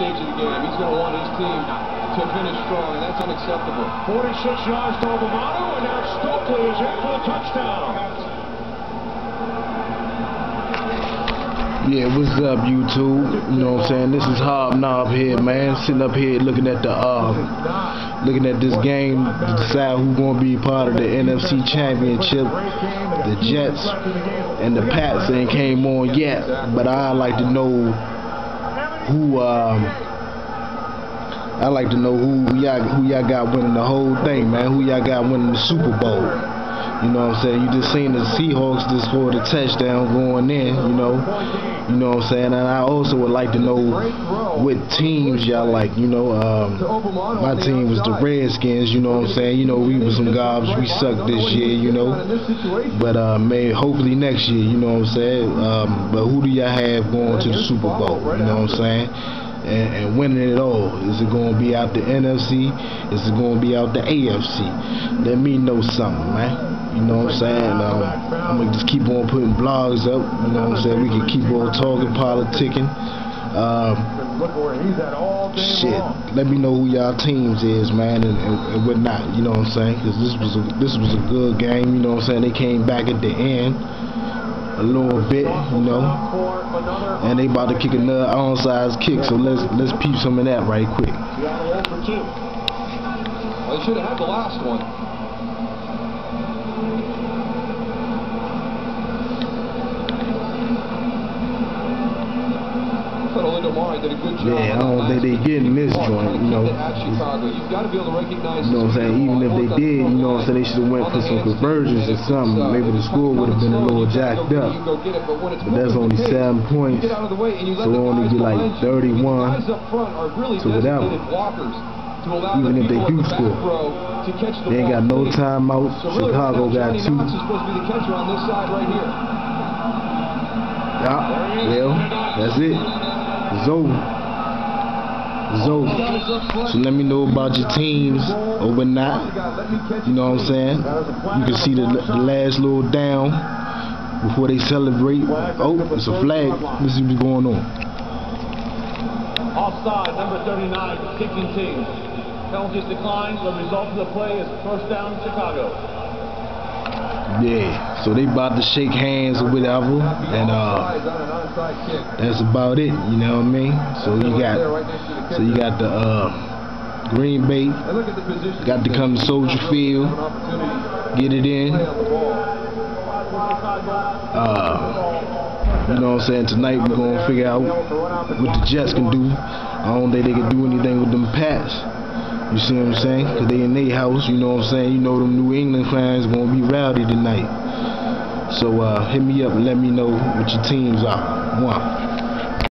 stage of the game. He's going to want his team to finish strong, and that's unacceptable. 46 yards to Obomanu, and now Stokley is in for the touchdown. Yeah, what's up, YouTube? You know what I'm saying? This is Hobnob here, man. Sitting up here looking at the uh, looking at this game to decide who's gonna be part of the NFC Championship. The Jets and the Pats ain't came on yet, but I like to know who um I like to know who y'all who y'all got winning the whole thing, man. Who y'all got winning the Super Bowl? You know what I'm saying? You just seen the Seahawks just scored a touchdown going in, you know. You know what I'm saying? And I also would like to know what teams y'all like, you know. Um, my team was the Redskins, you know what I'm saying? You know, we was some gobs. We sucked this year, you know. But uh, may hopefully next year, you know what I'm saying? Um, but who do y'all have going to the Super Bowl? You know what I'm saying? and, and winning it all? Is it going to be out the NFC? Is it going to be out the AFC? Let me know something, man. You know what I'm saying? Um, I'm going to just keep on putting blogs up. You know what I'm saying? We can keep on talking, politicking. Um, shit, let me know who y'all teams is, man, and, and, and whatnot. You know what I'm saying? Because this was a, this was a good game. You know what I'm saying? They came back at the end a little bit, you know. And they about to kick another onside kick, so let's let's peep some of that right quick. They should have had the last one. Yeah, I don't think they getting this joint, you know. You know what I'm saying? Even if they did, you know what I'm saying, they should have went for some conversions or something. Maybe the score would have been a little jacked up. But that's only seven points. So we only get like 31 to whatever. Even if they do score. They ain't got no timeout. Chicago got two. Yeah, well, that's it. Zoe. Zoe. So let me know about your teams whatnot. You know what I'm saying? You can see the, the last little down before they celebrate. Oh, it's a flag. This is what's going on. Offside, number 39, kicking team. Penalties declined. The result of the play is first down, Chicago. Yeah, so they about to shake hands or whatever, and uh, that's about it. You know what I mean? So you got, so you got the uh, Green Bay, got to come to Soldier Field, get it in. Uh, you know what I'm saying? Tonight we're gonna figure out what the Jets can do. I don't think they can do anything with them Pats. You see what I'm saying? Because they in their house, you know what I'm saying? You know them New England fans to be rowdy tonight. So uh, hit me up and let me know what your teams are. One.